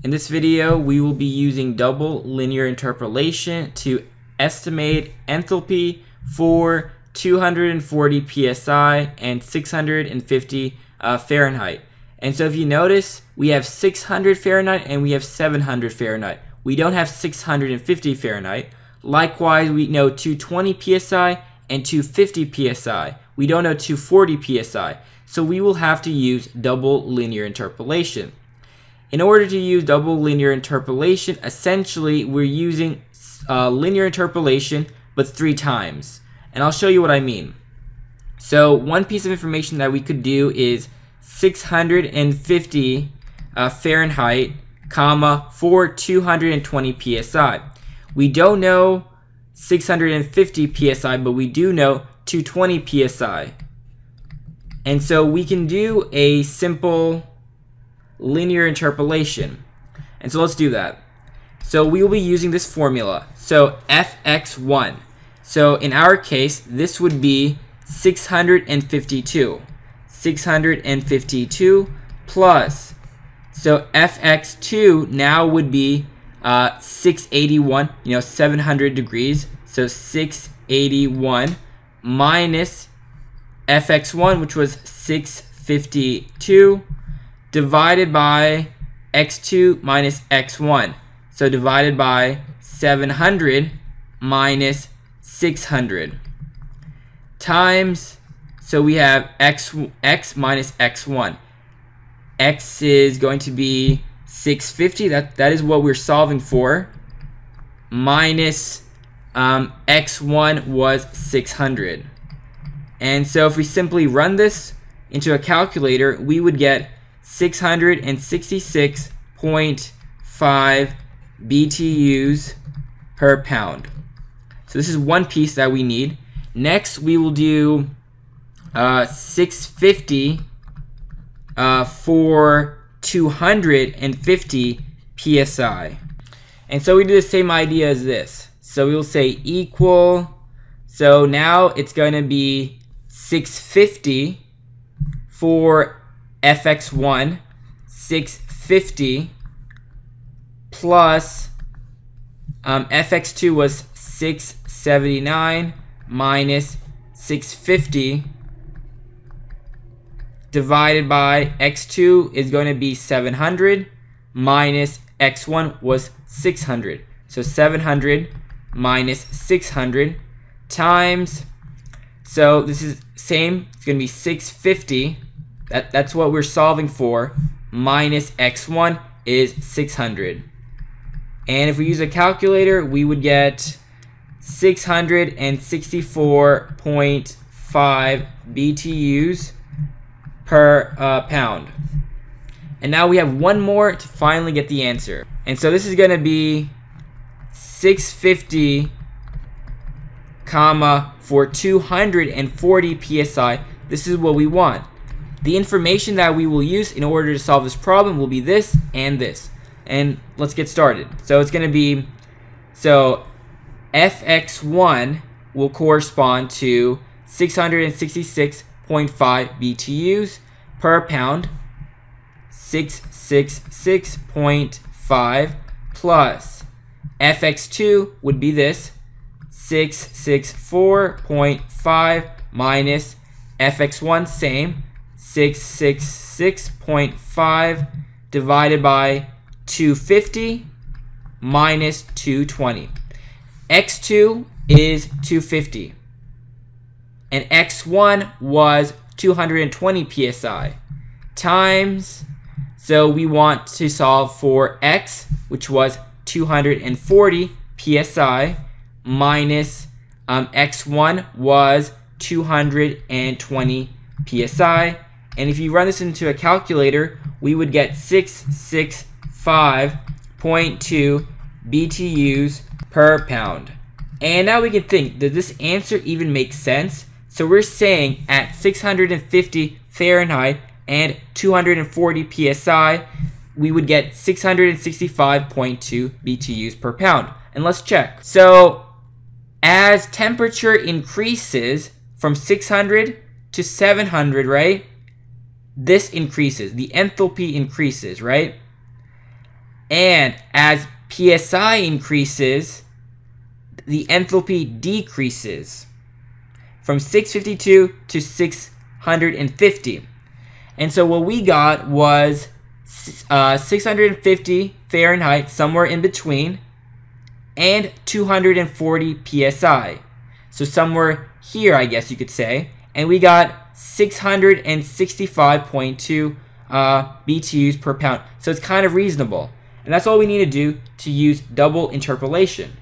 In this video, we will be using double linear interpolation to estimate enthalpy for 240 psi and 650 uh, Fahrenheit. And so if you notice, we have 600 Fahrenheit and we have 700 Fahrenheit. We don't have 650 Fahrenheit. Likewise, we know 220 psi and 250 psi. We don't know 240 psi. So we will have to use double linear interpolation. In order to use double linear interpolation, essentially we're using uh, linear interpolation but three times. And I'll show you what I mean. So one piece of information that we could do is 650 uh, Fahrenheit, comma, for 220 psi. We don't know 650 psi, but we do know 220 psi. And so we can do a simple linear interpolation. And so let's do that. So we will be using this formula. So fx1. So in our case, this would be 652. 652 plus. So fx2 now would be uh, 681, you know, 700 degrees. So 681 minus fx1, which was 652 divided by x2 minus x1. So divided by 700 minus 600 times, so we have x, x minus x1. x is going to be 650, that, that is what we're solving for, minus um, x1 was 600. And so if we simply run this into a calculator, we would get 666.5 BTUs per pound. So this is one piece that we need. Next, we will do uh, 650 uh, for 250 psi. And so we do the same idea as this. So we will say equal. So now it's going to be 650 for fx1 650 plus um, fx2 was 679 minus 650 divided by x2 is going to be 700 minus x1 was 600 so 700 minus 600 times so this is same it's going to be 650 that, that's what we're solving for. Minus x1 is 600. And if we use a calculator, we would get 664.5 BTUs per uh, pound. And now we have one more to finally get the answer. And so this is going to be 650 comma for 240 psi. This is what we want. The information that we will use in order to solve this problem will be this and this. And let's get started. So it's going to be, so fx1 will correspond to 666.5 BTUs per pound, 666.5 plus fx2 would be this, 664.5 minus fx1, same, 666.5 divided by 250 minus 220. X2 is 250. And X1 was 220 psi times, so we want to solve for X, which was 240 psi, minus um, X1 was 220 psi, and if you run this into a calculator, we would get 665.2 BTUs per pound. And now we can think, does this answer even make sense? So we're saying at 650 Fahrenheit and 240 psi, we would get 665.2 BTUs per pound. And let's check. So as temperature increases from 600 to 700, right? This increases, the enthalpy increases, right? And as psi increases, the enthalpy decreases from 652 to 650. And so what we got was uh, 650 Fahrenheit, somewhere in between, and 240 psi. So somewhere here, I guess you could say. And we got 665.2 uh, BTUs per pound. So it's kind of reasonable. And that's all we need to do to use double interpolation.